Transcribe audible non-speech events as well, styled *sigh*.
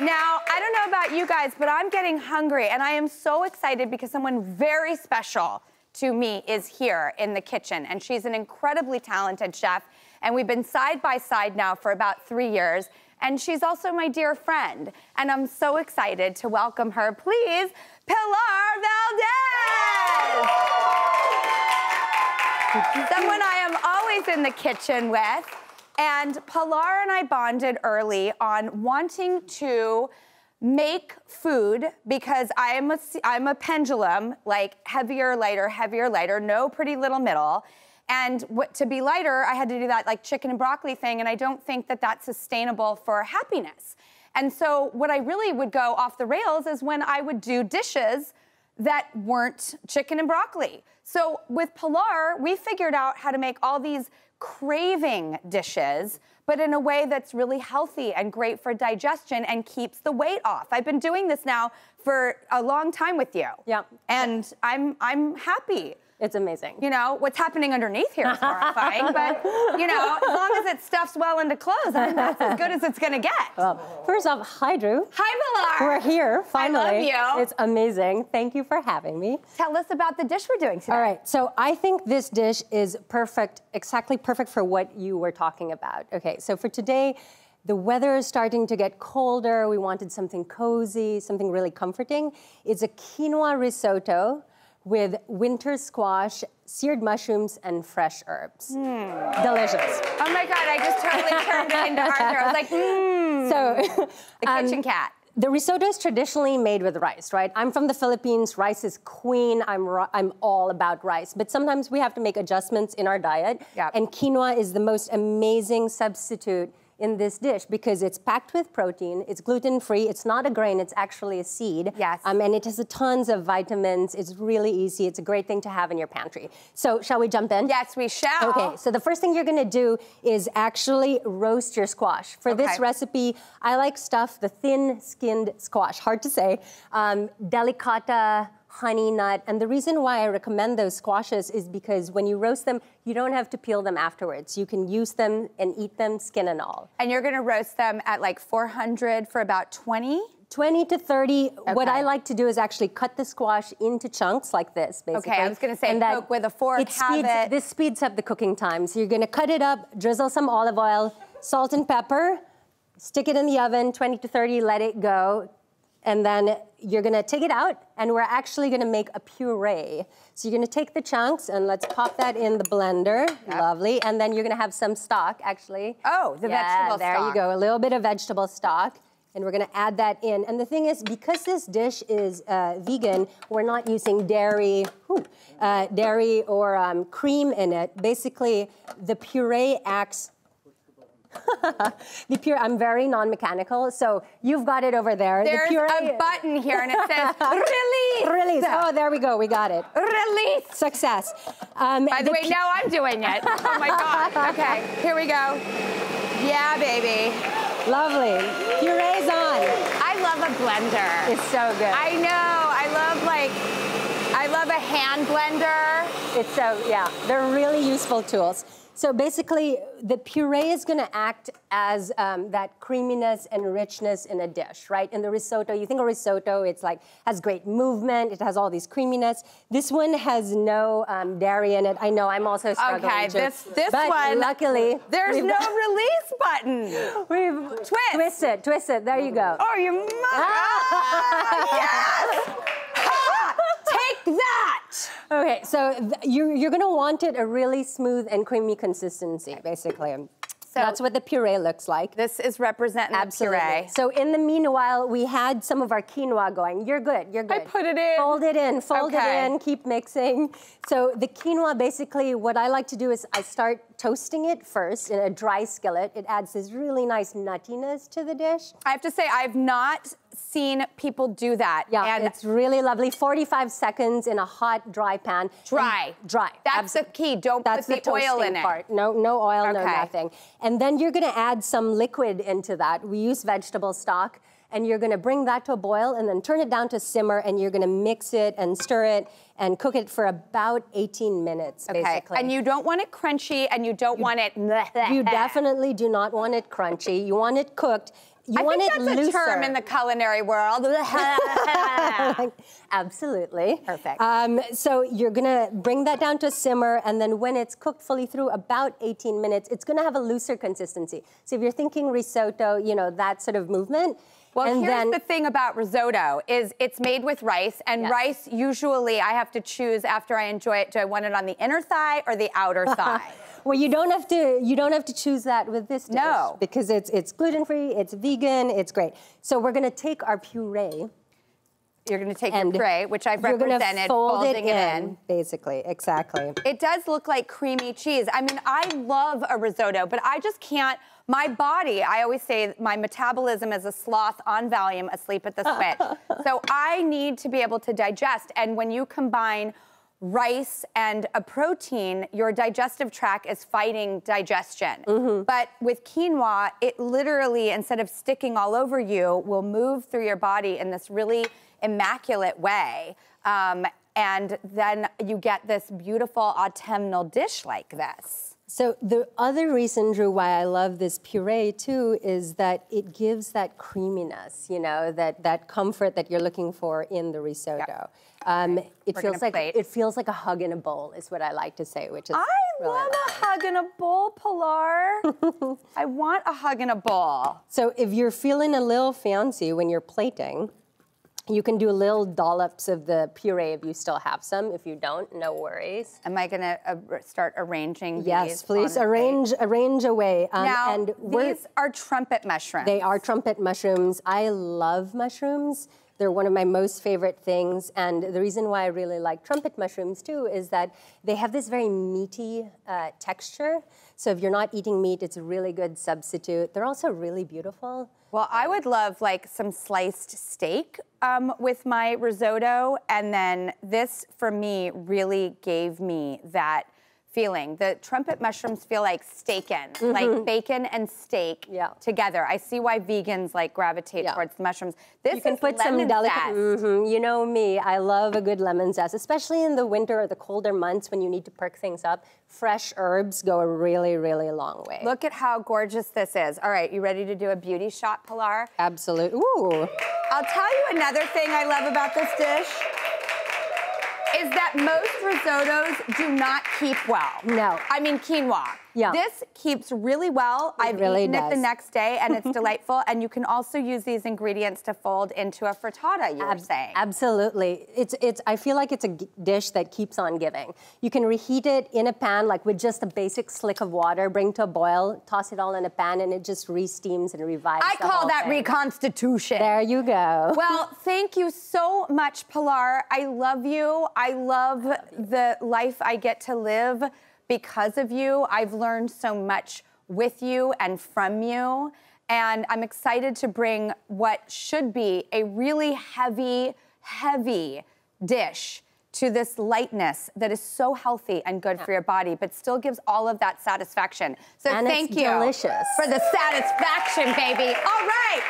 Now, I don't know about you guys, but I'm getting hungry and I am so excited because someone very special to me is here in the kitchen. And she's an incredibly talented chef. And we've been side by side now for about three years. And she's also my dear friend. And I'm so excited to welcome her. Please, Pilar Valdes. Someone I am always in the kitchen with. And Pilar and I bonded early on wanting to make food because I am a, I'm a pendulum, like heavier, lighter, heavier, lighter, no pretty little middle. And to be lighter, I had to do that like chicken and broccoli thing, and I don't think that that's sustainable for happiness. And so, what I really would go off the rails is when I would do dishes that weren't chicken and broccoli. So, with Pilar, we figured out how to make all these craving dishes, but in a way that's really healthy and great for digestion and keeps the weight off. I've been doing this now for a long time with you. Yeah. And I'm I'm happy. It's amazing. You know, what's happening underneath here is horrifying, but you know, as long as it stuffs well into clothes, I mean, that's as good as it's gonna get. Well, first off, hi Drew. Hi Pilar. We're here, finally. I love you. It's amazing. Thank you for having me. Tell us about the dish we're doing today. All right, so I think this dish is perfect, exactly perfect for what you were talking about. Okay, so for today, the weather is starting to get colder. We wanted something cozy, something really comforting. It's a quinoa risotto with winter squash, seared mushrooms, and fresh herbs. Mm. Delicious. Oh my God, I just totally turned it into Arthur. I was like, mmm. *laughs* So, the kitchen um, cat. The risotto is traditionally made with rice, right? I'm from the Philippines. Rice is queen. I'm, I'm all about rice. But sometimes we have to make adjustments in our diet. Yep. And quinoa is the most amazing substitute in this dish because it's packed with protein, it's gluten-free, it's not a grain, it's actually a seed. Yes. Um, and it has tons of vitamins. It's really easy. It's a great thing to have in your pantry. So shall we jump in? Yes, we shall. Okay, so the first thing you're gonna do is actually roast your squash. For okay. this recipe, I like stuff, the thin-skinned squash, hard to say, um, delicata, honey nut. And the reason why I recommend those squashes is because when you roast them, you don't have to peel them afterwards. You can use them and eat them skin and all. And you're gonna roast them at like 400 for about 20? 20 to 30. Okay. What I like to do is actually cut the squash into chunks like this, basically. Okay, I was gonna say and cook with a fork, it speeds, it. This speeds up the cooking time. So you're gonna cut it up, drizzle some olive oil, salt and pepper, stick it in the oven, 20 to 30, let it go, and then you're gonna take it out and we're actually gonna make a puree. So you're gonna take the chunks and let's pop that in the blender, yep. lovely. And then you're gonna have some stock actually. Oh, the yeah, vegetable there stock. you go, a little bit of vegetable stock. And we're gonna add that in. And the thing is, because this dish is uh, vegan, we're not using dairy, whew, uh, dairy or um, cream in it. Basically, the puree acts *laughs* the pure, I'm very non-mechanical, so you've got it over there. There's the a button here and it *laughs* says release. Release. Oh, there we go. We got it. Release. Success. Um, By the, the way, now I'm doing it. *laughs* Oh my God. Okay, here we go. Yeah, baby. Lovely. Puree's on. I love a blender. It's so good. I know. I love like, I love a hand blender. It's so, yeah, they're really useful tools. So basically, the puree is going to act as um, that creaminess and richness in a dish, right? In the risotto, you think of risotto, it's like has great movement, it has all these creaminess. This one has no um, dairy in it. I know I'm also struggling. Okay, to, this this but one. Luckily, there's no *laughs* release button. We've twist, twist it, twist it. There you go. Oh, you mother! *laughs* Ah, yes. Take that! Okay, so you're, you're gonna want it a really smooth and creamy consistency, basically. So that's what the puree looks like. This is representing Absolutely. the puree. So in the meanwhile, we had some of our quinoa going. You're good, you're good. I put it in. Fold it in, fold okay. it in, keep mixing. So the quinoa, basically, what I like to do is I start toasting it first in a dry skillet. It adds this really nice nuttiness to the dish. I have to say, I've not seen people do that. Yeah, and it's really lovely. 45 seconds in a hot, dry pan. Dry. And dry. That's the key. Don't That's put the, the oil in part. No, no oil, okay. no nothing. And then you're gonna add some liquid into that. We use vegetable stock and you're gonna bring that to a boil and then turn it down to simmer and you're gonna mix it and stir it and cook it for about 18 minutes, okay. basically. And you don't want it crunchy and you don't you, want it... You definitely do not want it crunchy. You want it cooked you I want think it that's looser. a term in the culinary world. *laughs* Absolutely. Perfect. Um, so you're gonna bring that down to a simmer, and then when it's cooked fully through, about 18 minutes, it's gonna have a looser consistency. So if you're thinking risotto, you know that sort of movement. Well, and here's then, the thing about risotto is it's made with rice, and Yes. rice usually I have to choose after I enjoy it. Do I want it on the inner thigh or the outer *laughs* thigh? Well, you don't have to. You don't have to choose that with this dish No. because it's it's gluten free, it's vegan, it's great. So we're gonna take our puree You're going to take and your puree, which I've represented, fold folding it it in, in. basically. Exactly. It does look like creamy cheese. I mean, I love a risotto, but I just can't. My body, I always say my metabolism is a sloth on Valium, asleep at the switch. *laughs* so I need to be able to digest. And when you combine rice and a protein, your digestive tract is fighting digestion. Mm-hmm. But with quinoa, it literally, instead of sticking all over you, will move through your body in this really immaculate way. Um, and then you get this beautiful autumnal dish like this. So the other reason, Drew, why I love this puree too is that it gives that creaminess, you know, that that comfort that you're looking for in the risotto. Um, it We're feels like plate. it feels like a hug in a bowl, is what I like to say, which is I really love nice. a hug in a bowl, Pilar. *laughs* I want a hug in a bowl. So if you're feeling a little fancy when you're plating, you can do little dollops of the puree if you still have some. If you don't, no worries. Am I gonna uh, start arranging these? Yes, please the plate? arrange arrange away. Um, Now, and these are trumpet mushrooms. They are trumpet mushrooms. I love mushrooms. They're one of my most favorite things. And the reason why I really like trumpet mushrooms too is that they have this very meaty uh, texture. So if you're not eating meat, it's a really good substitute. They're also really beautiful. Well, I would love like some sliced steak um, with my risotto, and then this for me really gave me that feeling. The trumpet mushrooms feel like steak, steakin, like bacon and steak. Yeah. together. I see why vegans like gravitate Yeah. towards the mushrooms. This You can is put some lemon delicate. zest. Mhm, You know me, I love a good lemon zest, especially in the winter or the colder months when you need to perk things up. Fresh herbs go a really, really long way. Look at how gorgeous this is. All right, you ready to do a beauty shot, Pilar? Absolutely. Ooh. I'll tell you another thing I love about this dish is that most risottos do not keep well. No. I mean quinoa. Yeah. This keeps really well. I've really eaten it the next day and it's *laughs* delightful. And you can also use these ingredients to fold into a frittata, you were saying. Absolutely. It's it's I feel like it's a dish that keeps on giving. You can reheat it in a pan like with just a basic slick of water, bring to a boil, toss it all in a pan and it just re-steams and revives I call that thing. reconstitution. There you go. *laughs* Well, thank you so much, Pilar. I love you. I love the life I get to live because of you. I've learned so much with you and from you. And I'm excited to bring what should be a really heavy, heavy dish to this lightness that is so healthy and good for your body, but still gives all of that satisfaction. So And thank you delicious. for the satisfaction, baby. All right.